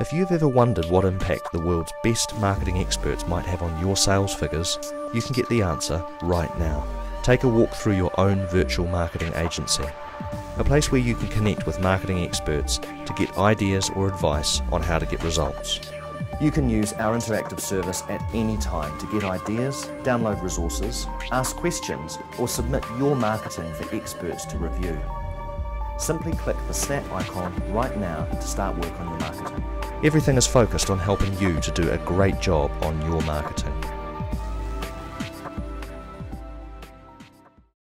If you've ever wondered what impact the world's best marketing experts might have on your sales figures, you can get the answer right now. Take a walk through your own virtual marketing agency, a place where you can connect with marketing experts to get ideas or advice on how to get results. You can use our interactive service at any time to get ideas, download resources, ask questions, or submit your marketing for experts to review. Simply click the Snap icon right now to start work on your marketing. Everything is focused on helping you to do a great job on your marketing.